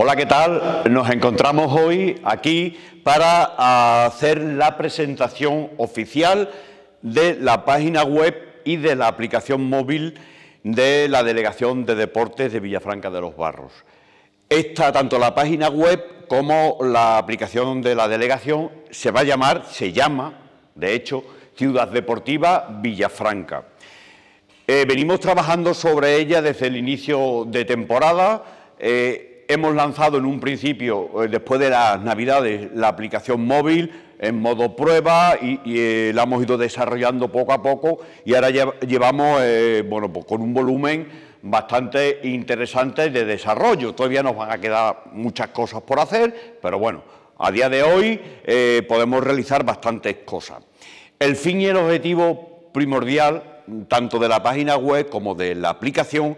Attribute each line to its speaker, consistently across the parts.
Speaker 1: Hola, ¿qué tal? Nos encontramos hoy aquí para hacer la presentación oficial de la página web y de la aplicación móvil de la Delegación de Deportes de Villafranca de los Barros. Esta, tanto la página web como la aplicación de la delegación, se va a llamar, se llama, de hecho, Ciudad Deportiva Villafranca. Eh, venimos trabajando sobre ella desde el inicio de temporada. Eh, hemos lanzado en un principio, eh, después de las Navidades, la aplicación móvil en modo prueba y, eh, la hemos ido desarrollando poco a poco y ahora llevamos, eh, bueno, pues con un volumen bastante interesante de desarrollo. Todavía nos van a quedar muchas cosas por hacer, pero bueno, a día de hoy podemos realizar bastantes cosas. El fin y el objetivo primordial, tanto de la página web como de la aplicación,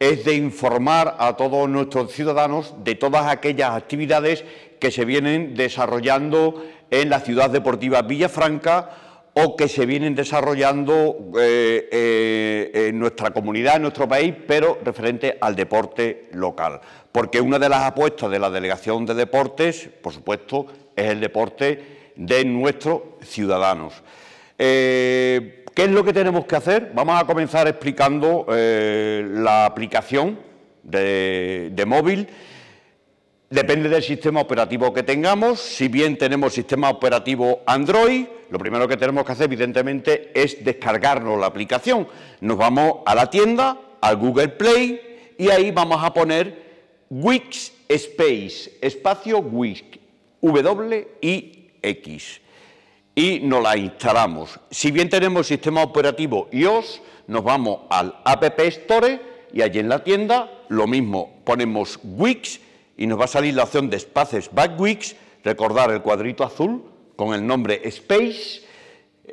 Speaker 1: es de informar a todos nuestros ciudadanos de todas aquellas actividades que se vienen desarrollando en la ciudad deportiva Villafranca o que se vienen desarrollando eh, eh, en nuestra comunidad, en nuestro país, pero referente al deporte local. Porque una de las apuestas de la Delegación de Deportes, por supuesto, es el deporte de nuestros ciudadanos. Eh, ¿Qué es lo que tenemos que hacer? Vamos a comenzar explicando eh, la aplicación de, móvil. Depende del sistema operativo que tengamos. Si bien tenemos sistema operativo Android, lo primero que tenemos que hacer, evidentemente, es descargarnos la aplicación. Nos vamos a la tienda, al Google Play, y ahí vamos a poner Wix Space, espacio Wix, W-I-X y nos la instalamos. Si bien tenemos sistema operativo iOS, nos vamos al App Store y allí en la tienda lo mismo, ponemos Wix y nos va a salir la opción de Spaces Back Wix, recordar el cuadrito azul con el nombre Space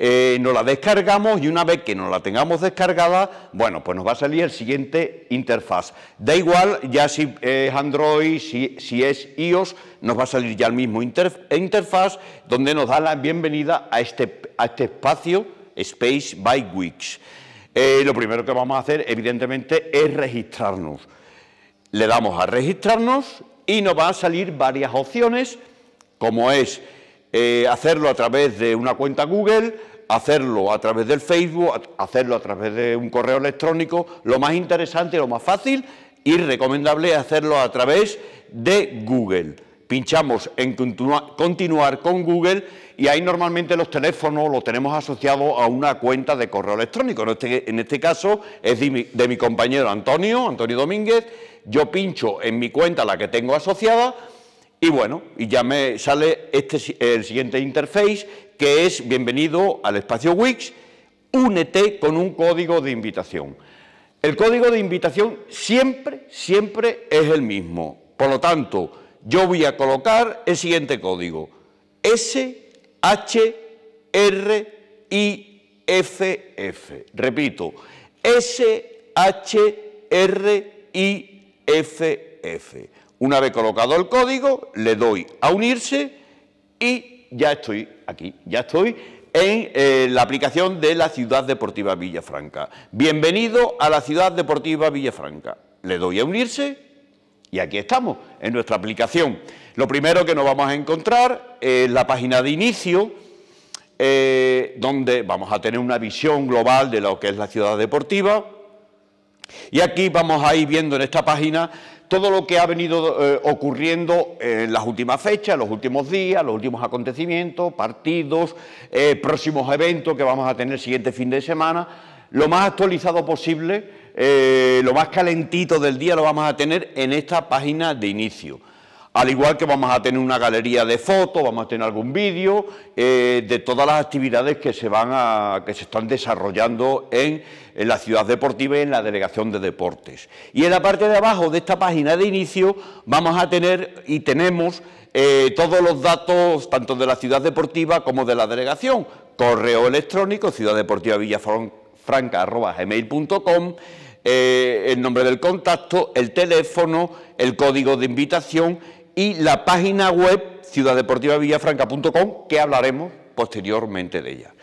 Speaker 1: eh, nos la descargamos y una vez que nos la tengamos descargada, bueno, pues nos va a salir el siguiente interfaz. Da igual ya si es Android, si, es iOS, nos va a salir ya el mismo interfaz donde nos da la bienvenida a este, a este espacio Space by Wix. Eh, lo primero que vamos a hacer, evidentemente, es registrarnos. Le damos a registrarnos y nos van a salir varias opciones, como es eh, hacerlo a través de una cuenta Google, hacerlo a través del Facebook, hacerlo a través de un correo electrónico, lo más interesante, lo más fácil y recomendable es hacerlo a través de Google. Pinchamos en continuar con Google y ahí normalmente los teléfonos los tenemos asociados a una cuenta de correo electrónico. En este, este caso es de mi compañero Antonio, Antonio Domínguez. Yo pincho en mi cuenta la que tengo asociada y bueno, y ya me sale este, el siguiente interface, que es bienvenido al espacio Wix, únete con un código de invitación. El código de invitación siempre, siempre es el mismo. Por lo tanto, yo voy a colocar el siguiente código. S, H, R, I, F, F. Repito, S, H, R, I, F, F. Una vez colocado el código, le doy a unirse y ya estoy aquí, ya estoy en eh, la aplicación de la Ciudad Deportiva Villafranca. Bienvenido a la Ciudad Deportiva Villafranca. Le doy a unirse y aquí estamos, en nuestra aplicación. Lo primero que nos vamos a encontrar es la página de inicio, eh, donde vamos a tener una visión global de lo que es la ciudad deportiva. Y aquí vamos a ir viendo en esta página todo lo que ha venido eh, ocurriendo en las últimas fechas, los últimos días, los últimos acontecimientos, partidos, eh, próximos eventos que vamos a tener el siguiente fin de semana, lo más actualizado posible, eh, lo más calentito del día lo vamos a tener en esta página de inicio. Al igual que vamos a tener una galería de fotos, vamos a tener algún vídeo eh, de todas las actividades que se van a, que se están desarrollando en, la ciudad deportiva y en la delegación de deportes. Y en la parte de abajo de esta página de inicio vamos a tener y tenemos eh, todos los datos tanto de la ciudad deportiva como de la delegación. Correo electrónico, ciudaddeportivavillafranca.com, eh, el nombre del contacto, el teléfono, el código de invitación y la página web ciudaddeportivavillafranca.com, que hablaremos posteriormente de ella.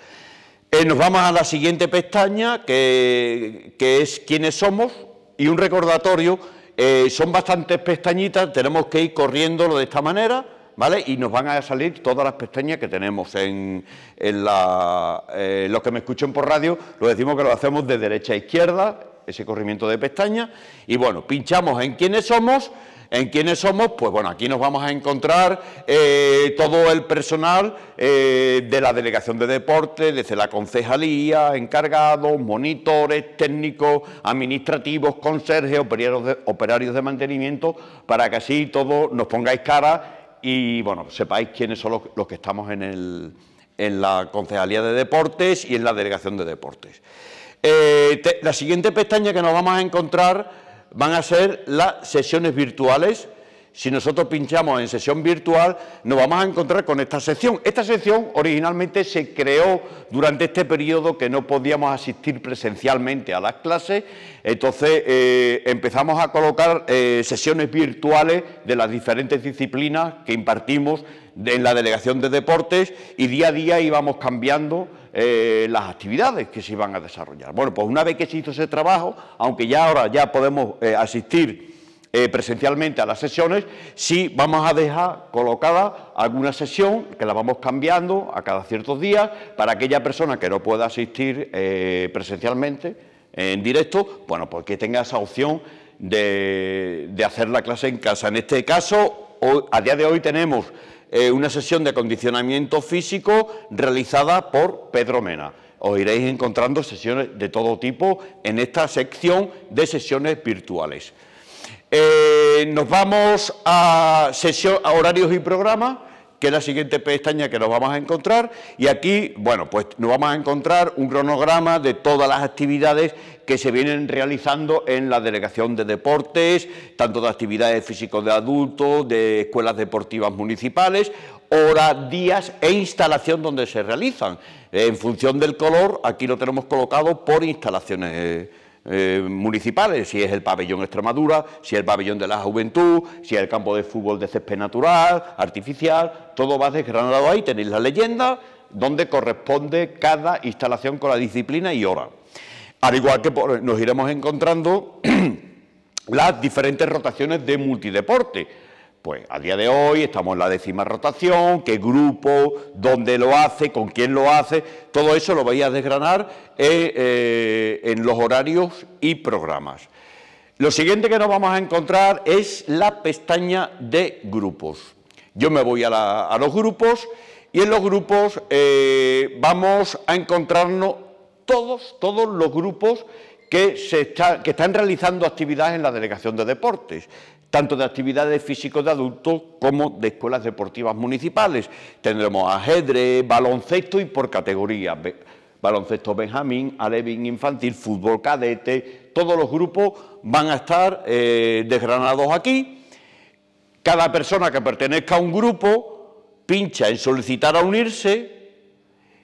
Speaker 1: Eh, nos vamos a la siguiente pestaña, que, es quiénes somos, y un recordatorio, eh, son bastantes pestañitas, tenemos que ir corriéndolo de esta manera, ¿vale? Y nos van a salir todas las pestañas que tenemos en, la, eh, los que me escuchen por radio, lo decimos que lo hacemos de derecha a izquierda, ese corrimiento de pestañas, y bueno, pinchamos en quiénes somos, en quiénes somos, pues bueno, aquí nos vamos a encontrar eh, todo el personal eh, de la Delegación de Deportes, desde la concejalía, encargados, monitores, técnicos, administrativos, conserjes, operarios de, operarios de mantenimiento, para que así todos nos pongáis cara y bueno, sepáis quiénes son los, que estamos en, el, en la Concejalía de Deportes y en la Delegación de Deportes. Eh, la siguiente pestaña que nos vamos a encontrar van a ser las sesiones virtuales. Si nosotros pinchamos en sesión virtual, nos vamos a encontrar con esta sección. Esta sección originalmente se creó durante este periodo que no podíamos asistir presencialmente a las clases, entonces eh, empezamos a colocar eh, sesiones virtuales de las diferentes disciplinas que impartimos en la Delegación de Deportes y día a día íbamos cambiando eh, las actividades que se iban a desarrollar. Bueno, pues una vez que se hizo ese trabajo, aunque ya ahora ya podemos eh, asistir eh, presencialmente a las sesiones, sí vamos a dejar colocada alguna sesión que la vamos cambiando a cada ciertos días para aquella persona que no pueda asistir presencialmente en directo, bueno, pues que tenga esa opción de, de hacer la clase en casa. En este caso, a día de hoy tenemos eh, una sesión de acondicionamiento físico realizada por Pedro Mena. Os iréis encontrando sesiones de todo tipo en esta sección de sesiones virtuales. Eh, nos vamos a, a horarios y programas que es la siguiente pestaña que nos vamos a encontrar, y aquí, bueno, pues nos vamos a encontrar un cronograma de todas las actividades que se vienen realizando en la Delegación de Deportes, tanto de actividades físicos de adultos, de escuelas deportivas municipales, horas, días e instalación donde se realizan. En función del color, aquí lo tenemos colocado por instalaciones eh, municipales, si es el pabellón Extremadura, si es el pabellón de la juventud, si es el campo de fútbol de césped natural, artificial, todo va desgranado ahí, tenéis la leyenda donde corresponde cada instalación con la disciplina y hora. Al igual que nos iremos encontrando las diferentes rotaciones de multideporte pues a día de hoy estamos en la décima rotación, qué grupo, dónde lo hace, con quién lo hace, todo eso lo vais a desgranar eh, eh, en los horarios y programas. Lo siguiente que nos vamos a encontrar es la pestaña de grupos. Yo me voy a, los grupos y en los grupos eh, vamos a encontrarnos todos, todos los grupos que, que están realizando actividades en la Delegación de Deportes tanto de actividades físicos de adultos como de escuelas deportivas municipales. Tendremos ajedrez, baloncesto y por categoría, baloncesto Benjamín, Alevin infantil, fútbol cadete, todos los grupos van a estar eh, desgranados aquí. Cada persona que pertenezca a un grupo pincha en solicitar a unirse,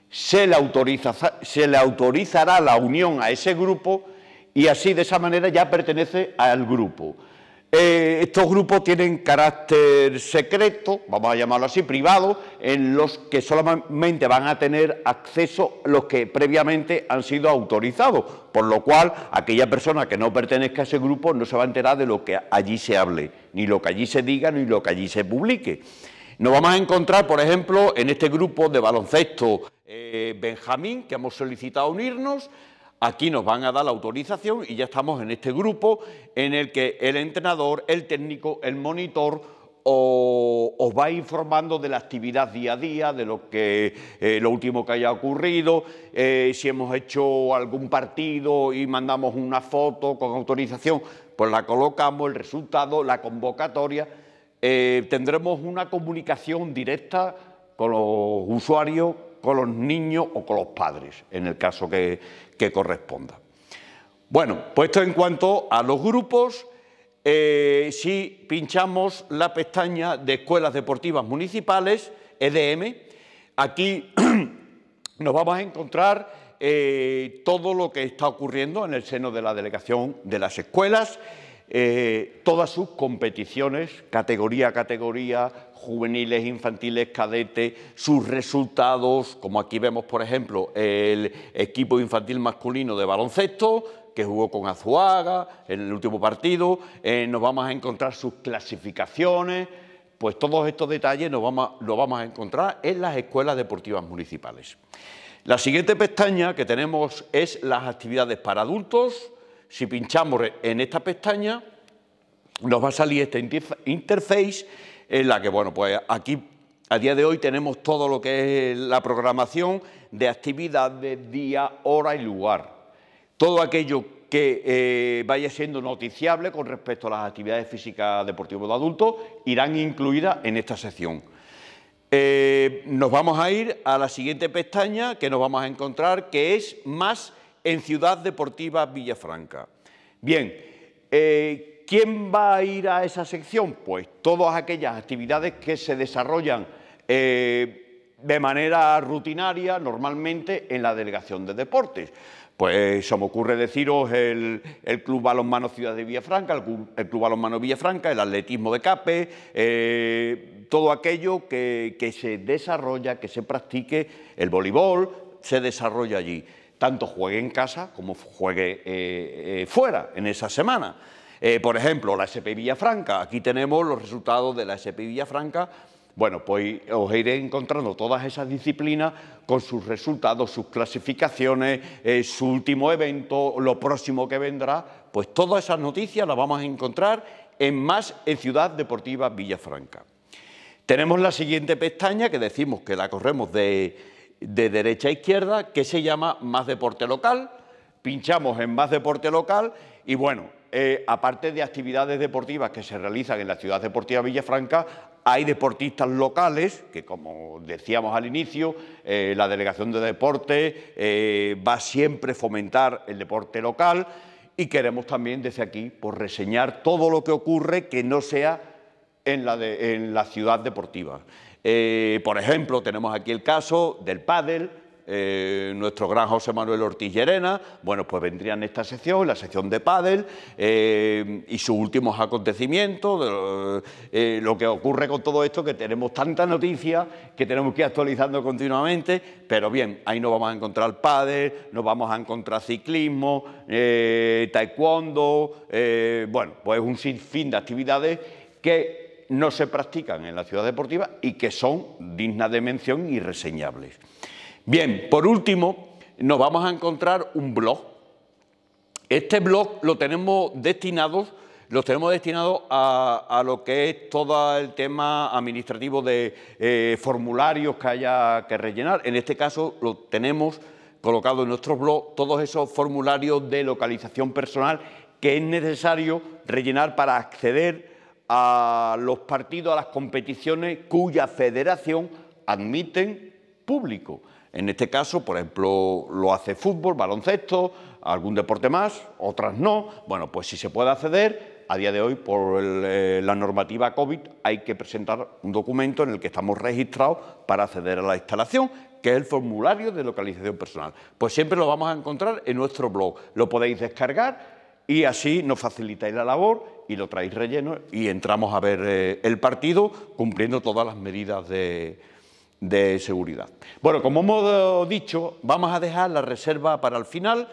Speaker 1: se le, autoriza, se le autorizará la unión a ese grupo y así de esa manera ya pertenece al grupo. Eh, estos grupos tienen carácter secreto, vamos a llamarlo así, privado, en los que solamente van a tener acceso los que previamente han sido autorizados, por lo cual aquella persona que no pertenezca a ese grupo no se va a enterar de lo que allí se hable, ni lo que allí se diga, ni lo que allí se publique. Nos vamos a encontrar, por ejemplo, en este grupo de baloncesto eh, Benjamín, que hemos solicitado unirnos, Aquí nos van a dar la autorización y ya estamos en este grupo en el que el entrenador, el técnico, el monitor os va informando de la actividad día a día, de lo, que, eh, lo último que haya ocurrido, eh, si hemos hecho algún partido y mandamos una foto con autorización, pues la colocamos, el resultado, la convocatoria. Eh, tendremos una comunicación directa con los usuarios, con los niños o con los padres, en el caso que, corresponda. Bueno, puesto en cuanto a los grupos, eh, si pinchamos la pestaña de Escuelas Deportivas Municipales, EDM, aquí nos vamos a encontrar eh, todo lo que está ocurriendo en el seno de la delegación de las escuelas, eh, todas sus competiciones, categoría a categoría, juveniles, infantiles, cadetes, sus resultados, como aquí vemos, por ejemplo, el equipo infantil masculino de baloncesto, que jugó con Azuaga en el último partido, eh, nos vamos a encontrar sus clasificaciones, pues todos estos detalles los vamos, los vamos a encontrar en las escuelas deportivas municipales. La siguiente pestaña que tenemos es las actividades para adultos. Si pinchamos en esta pestaña, nos va a salir esta interface en la que, bueno, pues aquí a día de hoy tenemos todo lo que es la programación de actividades, día, hora y lugar. Todo aquello que eh, vaya siendo noticiable con respecto a las actividades físicas deportivas de adultos irán incluidas en esta sección. Eh, nos vamos a ir a la siguiente pestaña que nos vamos a encontrar, que es más en Ciudad Deportiva Villafranca. Bien, eh, ¿Quién va a ir a esa sección? Pues todas aquellas actividades que se desarrollan eh, de manera rutinaria, normalmente en la Delegación de Deportes. Pues se me ocurre deciros el, Club Balonmano Ciudad de Villafranca, el Club, Balonmano Villafranca, el atletismo de CAPE, eh, todo aquello que, se desarrolla, que se practique, el voleibol, se desarrolla allí. Tanto juegue en casa como juegue eh, fuera en esa semana. Eh, por ejemplo, la SP Villafranca, aquí tenemos los resultados de la SP Villafranca. Bueno, pues os iré encontrando todas esas disciplinas con sus resultados, sus clasificaciones, eh, su último evento, lo próximo que vendrá. Pues todas esas noticias las vamos a encontrar en Más en Ciudad Deportiva Villafranca. Tenemos la siguiente pestaña que decimos que la corremos de, de derecha a izquierda, que se llama Más Deporte Local. Pinchamos en Más Deporte Local y bueno, eh, aparte de actividades deportivas que se realizan en la Ciudad Deportiva Villafranca, hay deportistas locales, que como decíamos al inicio, eh, la Delegación de Deporte eh, va siempre a fomentar el deporte local y queremos también desde aquí pues, reseñar todo lo que ocurre que no sea en la, en la ciudad deportiva. por ejemplo, tenemos aquí el caso del pádel, eh, nuestro gran José Manuel Ortiz Llerena, bueno, pues vendría en esta sección, la sección de pádel, eh, y sus últimos acontecimientos, eh, lo que ocurre con todo esto, que tenemos tantas noticias que tenemos que ir actualizando continuamente, pero bien, ahí nos vamos a encontrar pádel, nos vamos a encontrar ciclismo, taekwondo, bueno, pues un sinfín de actividades que no se practican en la ciudad deportiva y que son dignas de mención y reseñables. Bien, por último, nos vamos a encontrar un blog. Este blog lo tenemos destinado, lo tenemos destinado a, lo que es todo el tema administrativo de eh, formularios que haya que rellenar. En este caso lo tenemos colocado en nuestro blog todos esos formularios de localización personal que es necesario rellenar para acceder a los partidos, a las competiciones cuya federación admiten público. En este caso, por ejemplo, lo hace fútbol, baloncesto, algún deporte más, otras no. Bueno, pues si se puede acceder, a día de hoy, por eh, la normativa COVID, hay que presentar un documento en el que estamos registrados para acceder a la instalación, que es el formulario de localización personal. Pues siempre lo vamos a encontrar en nuestro blog. Lo podéis descargar y así nos facilitáis la labor y lo traéis relleno y entramos a ver eh, el partido cumpliendo todas las medidas de de seguridad. Bueno, como hemos dicho, vamos a dejar la reserva para el final.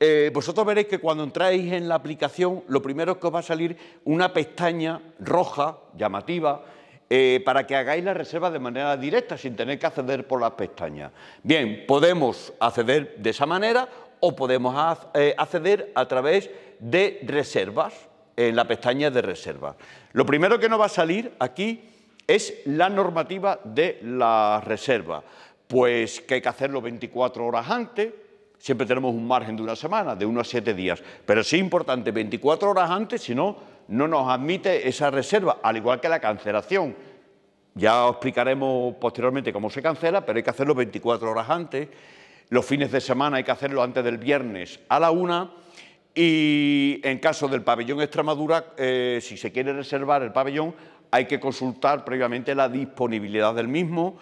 Speaker 1: Eh, vosotros veréis que cuando entráis en la aplicación, lo primero es que os va a salir una pestaña roja, llamativa, eh, para que hagáis la reserva de manera directa, sin tener que acceder por las pestañas. Bien, podemos acceder de esa manera o podemos eh, acceder a través de reservas, en la pestaña de reservas. Lo primero que nos va a salir aquí es la normativa de la reserva. Pues que hay que hacerlo 24 horas antes, siempre tenemos un margen de una semana, de unos siete días, pero sí importante, 24 horas antes, si no, no nos admite esa reserva, al igual que la cancelación. Ya os explicaremos posteriormente cómo se cancela, pero hay que hacerlo 24 horas antes. Los fines de semana hay que hacerlo antes del viernes a la una. Y en caso del pabellón Extremadura, eh, si se quiere reservar el pabellón, hay que consultar previamente la disponibilidad del mismo.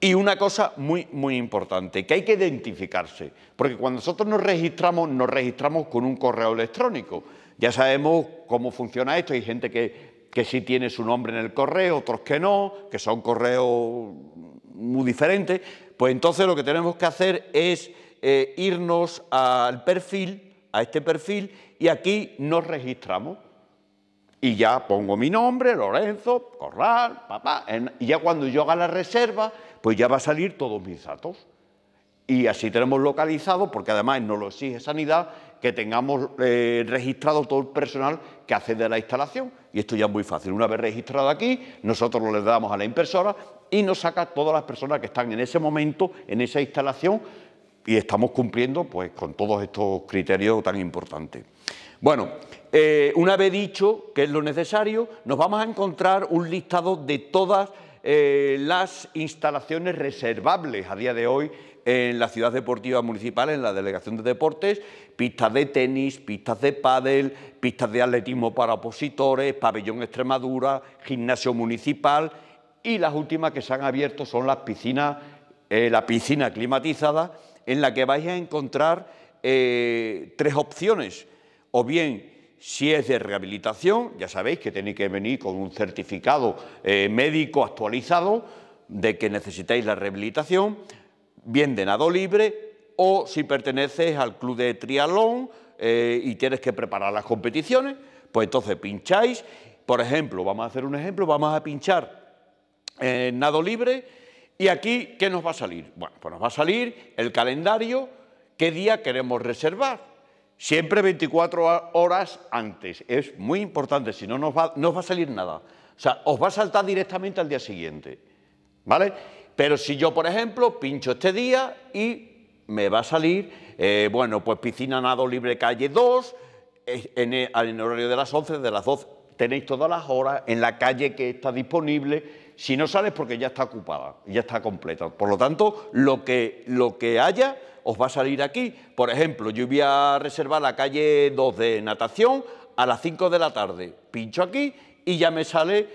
Speaker 1: Y una cosa muy, muy importante, que hay que identificarse, porque cuando nosotros nos registramos, nos registramos con un correo electrónico. Ya sabemos cómo funciona esto, hay gente que, que sí tiene su nombre en el correo, otros que no, que son correos muy diferentes, pues entonces lo que tenemos que hacer es eh, irnos al perfil, a este perfil, y aquí nos registramos. Y ya pongo mi nombre, Lorenzo, Corral, papá, y ya cuando yo haga la reserva, pues ya va a salir todos mis datos. Y así tenemos localizado, porque además no lo exige Sanidad, que tengamos eh, registrado todo el personal que accede a la instalación. Y esto ya es muy fácil. Una vez registrado aquí, nosotros lo le damos a la impresora y nos saca todas las personas que están en ese momento, en esa instalación, y estamos cumpliendo pues, con todos estos criterios tan importantes. Bueno, eh, una vez dicho que es lo necesario, nos vamos a encontrar un listado de todas eh, las instalaciones reservables a día de hoy en la ciudad deportiva municipal, en la delegación de deportes, pistas de tenis, pistas de pádel, pistas de atletismo para opositores, pabellón Extremadura, gimnasio municipal. Y las últimas que se han abierto son las piscinas, eh, la piscina climatizada, en la que vais a encontrar tres opciones, o bien si es de rehabilitación, ya sabéis que tenéis que venir con un certificado eh, médico actualizado de que necesitáis la rehabilitación, bien de nado libre, o si perteneces al club de triatlón eh, y tienes que preparar las competiciones, pues entonces pincháis, por ejemplo, vamos a hacer un ejemplo, vamos a pinchar en nado libre y aquí, ¿qué nos va a salir? Bueno, pues nos va a salir el calendario, qué día queremos reservar. Siempre 24 horas antes. Es muy importante, si no, va, no os va a salir nada. O sea, os va a saltar directamente al día siguiente. ¿Vale? Pero si yo, por ejemplo, pincho este día y me va a salir, eh, bueno, pues piscina nado libre calle 2, en el, en el horario de las 11, de las 12, tenéis todas las horas, en la calle que está disponible, si no sales porque ya está ocupada, ya está completa. Por lo tanto, lo que, lo que haya os va a salir aquí. Por ejemplo, yo voy a reservar la calle 2 de natación a las 5 de la tarde. Pincho aquí y ya me sale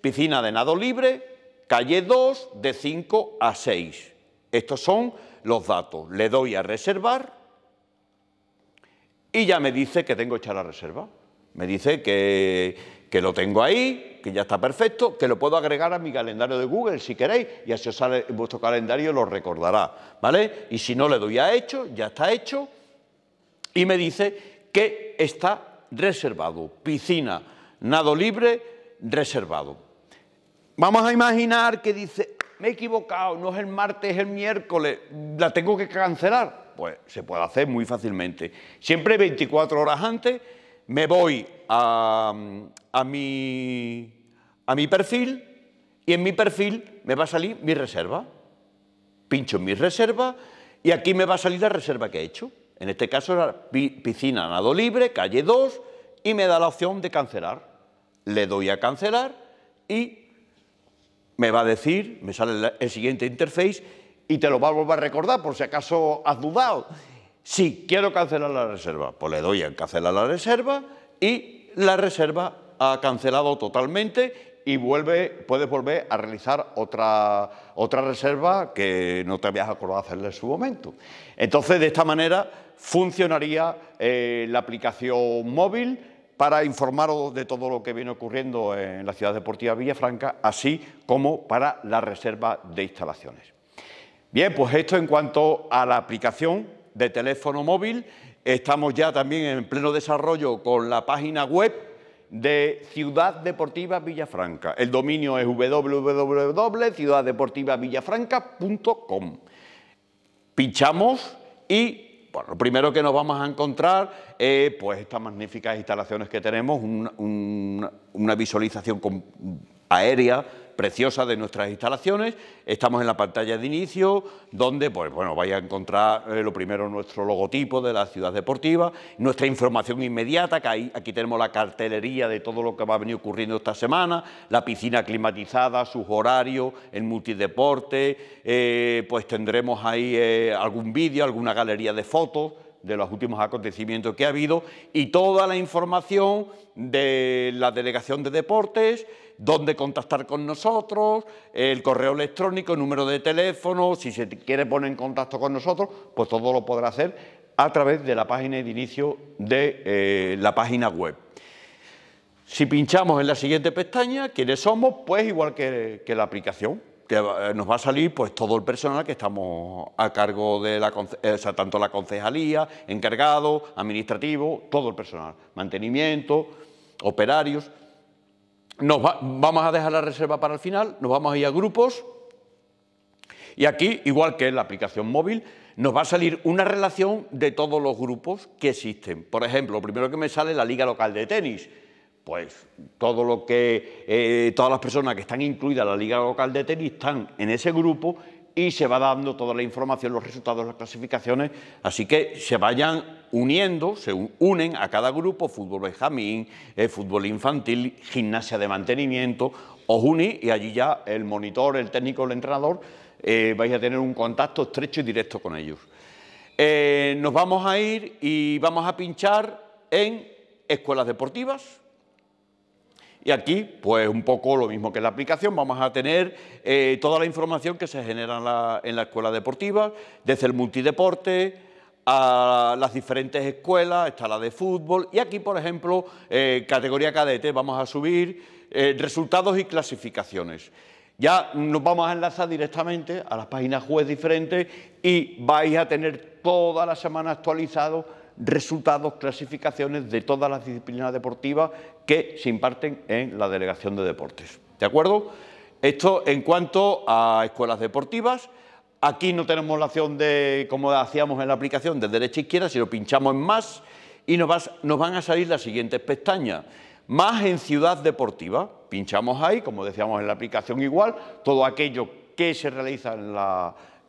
Speaker 1: piscina de nado libre, calle 2 de 5 a 6. Estos son los datos. Le doy a reservar y ya me dice que tengo hecha la reserva. Me dice que, que lo tengo ahí, que ya está perfecto, que lo puedo agregar a mi calendario de Google si queréis, y así os sale vuestro calendario lo recordará, ¿vale? Y si no le doy a hecho, ya está hecho, y me dice que está reservado, piscina, nado libre, reservado. Vamos a imaginar que dice, me he equivocado, no es el martes, es el miércoles, la tengo que cancelar. Pues se puede hacer muy fácilmente. Siempre 24 horas antes me voy a, mi, a mi perfil y en mi perfil me va a salir mi reserva. Pincho en mi reserva y aquí me va a salir la reserva que he hecho. En este caso la piscina nado libre, calle 2, y me da la opción de cancelar. Le doy a cancelar y me va a decir, me sale el siguiente interface y te lo va a volver a recordar por si acaso has dudado. Sí, quiero cancelar la reserva. Pues le doy a cancelar la reserva y la reserva ha cancelado totalmente y vuelve, puedes volver a realizar otra, otra reserva que no te habías acordado hacerle en su momento. Entonces, de esta manera funcionaría eh, la aplicación móvil para informaros de todo lo que viene ocurriendo en la ciudad deportiva Villafranca, así como para la reserva de instalaciones. Bien, pues esto en cuanto a la aplicación de teléfono móvil. Estamos ya también en pleno desarrollo con la página web de Ciudad Deportiva Villafranca. El dominio es www.ciudaddeportivavillafranca.com. Pinchamos y lo primero que nos vamos a encontrar es pues, estas magníficas instalaciones que tenemos, una visualización aérea preciosa de nuestras instalaciones. Estamos en la pantalla de inicio, donde pues, bueno, vais a encontrar eh, lo primero nuestro logotipo de la ciudad deportiva, nuestra información inmediata, que aquí tenemos la cartelería de todo lo que va a venir ocurriendo esta semana, la piscina climatizada, sus horarios, el multideporte, eh, pues tendremos ahí eh, algún vídeo, alguna galería de fotos de los últimos acontecimientos que ha habido y toda la información de la Delegación de Deportes, dónde contactar con nosotros, el correo electrónico, el número de teléfono, si se quiere poner en contacto con nosotros, pues todo lo podrá hacer a través de la página de inicio de eh, la página web. Si pinchamos en la siguiente pestaña, ¿quiénes somos? Pues igual que, la aplicación, eh, nos va a salir pues todo el personal que estamos a cargo de la, sea, tanto la concejalía, encargado, administrativo, todo el personal, mantenimiento, operarios. Nos vamos a dejar la reserva para el final, nos vamos a ir a grupos y aquí, igual que en la aplicación móvil, nos va a salir una relación de todos los grupos que existen. Por ejemplo, lo primero que me sale es la Liga Local de Tenis pues todo lo que, eh, todas las personas que están incluidas en la Liga Local de Tenis están en ese grupo y se va dando toda la información, los resultados, las clasificaciones, así que se vayan uniendo, se unen a cada grupo, fútbol benjamín, eh, fútbol infantil, gimnasia de mantenimiento, os unís y allí ya el monitor, el técnico, el entrenador, eh, vais a tener un contacto estrecho y directo con ellos. nos vamos a ir y vamos a pinchar en escuelas deportivas, y aquí, pues un poco lo mismo que en la aplicación, vamos a tener eh, toda la información que se genera en la, escuela deportiva, desde el multideporte a las diferentes escuelas, está la de fútbol, y aquí, por ejemplo, eh, categoría cadete, vamos a subir eh, resultados y clasificaciones. Ya nos vamos a enlazar directamente a las páginas web diferentes y vais a tener toda la semana actualizado resultados, clasificaciones de todas las disciplinas deportivas que se imparten en la Delegación de Deportes. ¿De acuerdo? Esto en cuanto a escuelas deportivas. Aquí no tenemos la opción de, como hacíamos en la aplicación, de derecha a izquierda, sino pinchamos en más y nos, van a salir las siguientes pestañas. Más en ciudad deportiva. Pinchamos ahí, como decíamos en la aplicación igual, todo aquello que se realiza en,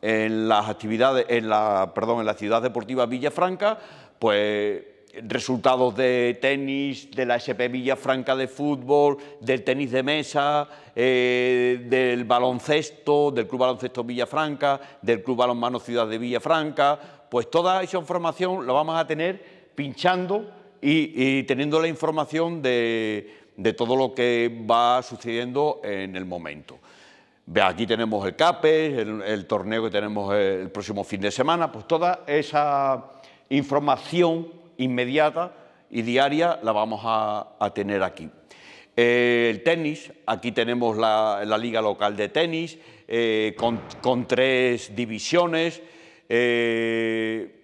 Speaker 1: en las actividades, en la, perdón, en la ciudad deportiva Villafranca, pues resultados de tenis, de la SP Villafranca de fútbol, del tenis de mesa, eh, del baloncesto, del Club Baloncesto Villafranca, del Club Balonmano Ciudad de Villafranca, pues toda esa información la vamos a tener pinchando y, teniendo la información de, todo lo que va sucediendo en el momento. Aquí tenemos el CAPE, el torneo que tenemos el próximo fin de semana, pues toda esa información inmediata y diaria la vamos a, tener aquí. Eh, el tenis, aquí tenemos la, liga local de tenis eh, con, tres divisiones, eh,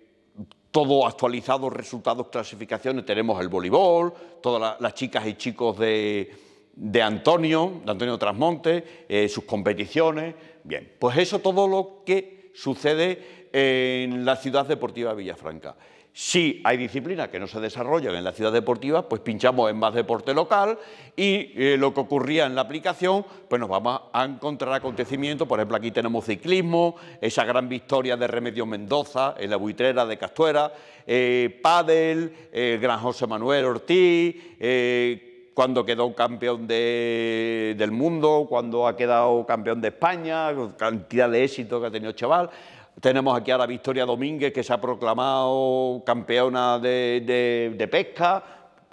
Speaker 1: todo actualizado, resultados, clasificaciones, tenemos el voleibol, todas las chicas y chicos de, de Antonio, de Antonio Trasmonte, sus competiciones, bien, pues eso todo lo que sucede en la ciudad deportiva de Villafranca. Si hay disciplinas que no se desarrollan en la ciudad deportiva, pues pinchamos en más deporte local y eh, lo que ocurría en la aplicación, pues nos vamos a encontrar acontecimientos, por ejemplo aquí tenemos ciclismo, esa gran victoria de Remedio Mendoza en la buitrera de Castuera, eh, Padel, el gran José Manuel Ortiz, eh, cuando quedó campeón del mundo, cuando ha quedado campeón de España, cantidad de éxito que ha tenido chaval. Tenemos aquí a la Victoria Domínguez, que se ha proclamado campeona de, pesca,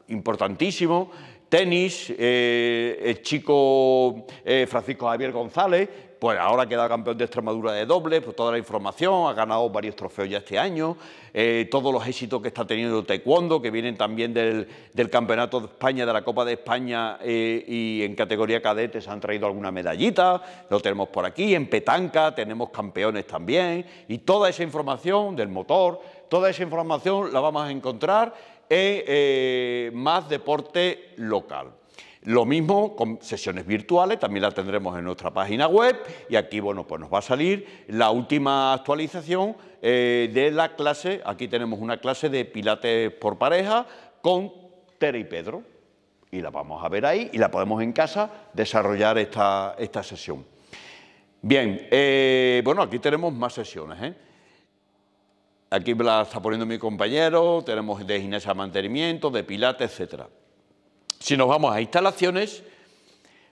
Speaker 1: importantísimo. Tenis, eh, el chico eh, Francisco Javier González, pues ahora queda campeón de Extremadura de doble, pues toda la información, ha ganado varios trofeos ya este año, eh, todos los éxitos que está teniendo el taekwondo, que vienen también del, Campeonato de España, de la Copa de España eh, y en categoría cadete se han traído alguna medallita, lo tenemos por aquí, en petanca tenemos campeones también, y toda esa información del motor, toda esa información la vamos a encontrar en eh, más deporte local. Lo mismo con sesiones virtuales, también la tendremos en nuestra página web y aquí bueno, pues nos va a salir la última actualización eh, de la clase, aquí tenemos una clase de pilates por pareja con Tere y Pedro y la vamos a ver ahí y la podemos en casa desarrollar esta, esta sesión. Bien, eh, bueno, aquí tenemos más sesiones. ¿eh? Aquí la está poniendo mi compañero, tenemos de gimnasia mantenimiento, de pilates, etcétera. Si nos vamos a instalaciones,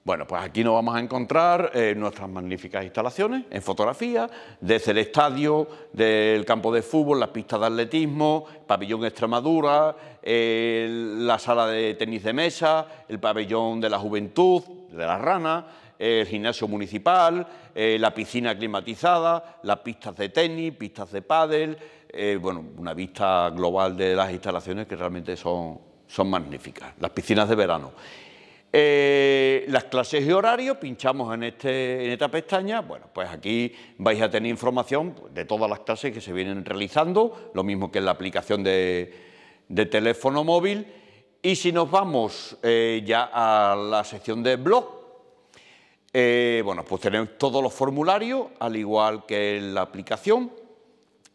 Speaker 1: bueno, pues aquí nos vamos a encontrar eh, nuestras magníficas instalaciones en fotografía, desde el estadio, del campo de fútbol, las pistas de atletismo, pabellón Extremadura, la sala de tenis de mesa, el pabellón de la juventud, de la rana, el gimnasio municipal, eh, la piscina climatizada, las pistas de tenis, pistas de pádel, eh, bueno, una vista global de las instalaciones que realmente son son magníficas, las piscinas de verano. Eh, las clases y horarios, pinchamos en, este, en esta pestaña, bueno, pues aquí vais a tener información de todas las clases que se vienen realizando, lo mismo que en la aplicación de, teléfono móvil, y si nos vamos eh, ya a la sección de blog, eh, bueno, pues tenemos todos los formularios, al igual que en la aplicación,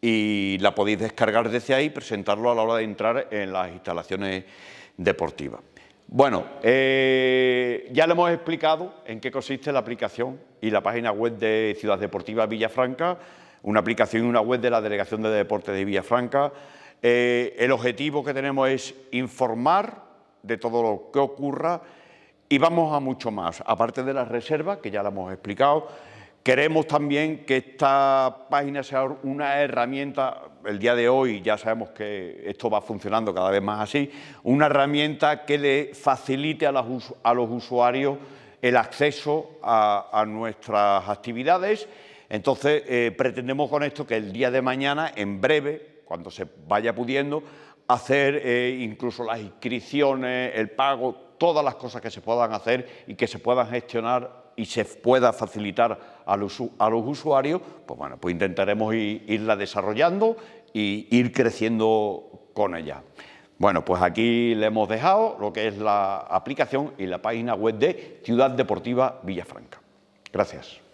Speaker 1: y la podéis descargar desde ahí y presentarlo a la hora de entrar en las instalaciones deportivas. Bueno, eh, ya le hemos explicado en qué consiste la aplicación y la página web de Ciudad Deportiva Villafranca, una aplicación y una web de la Delegación de Deportes de Villafranca. Eh, el objetivo que tenemos es informar de todo lo que ocurra y vamos a mucho más, aparte de las reservas, que ya la hemos explicado, Queremos también que esta página sea una herramienta, el día de hoy ya sabemos que esto va funcionando cada vez más así, una herramienta que le facilite a los, usuarios el acceso a, nuestras actividades. Entonces, eh, pretendemos con esto que el día de mañana, en breve, cuando se vaya pudiendo, hacer eh, incluso las inscripciones, el pago, todas las cosas que se puedan hacer y que se puedan gestionar y se pueda facilitar a los, usuarios, pues bueno, pues intentaremos irla desarrollando y ir creciendo con ella. Bueno, pues aquí le hemos dejado lo que es la aplicación y la página web de Ciudad Deportiva Villafranca. Gracias.